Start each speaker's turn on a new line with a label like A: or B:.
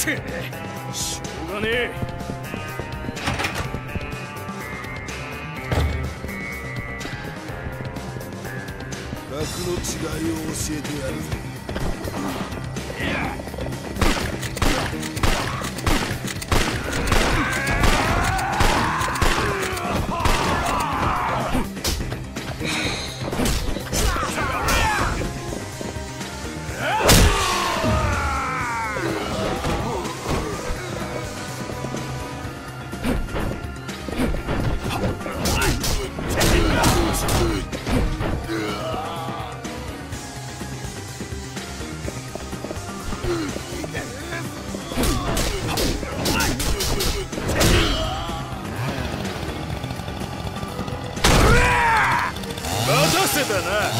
A: しょうがねえ。
B: 楽の違いを教えてやる
A: ぜせたな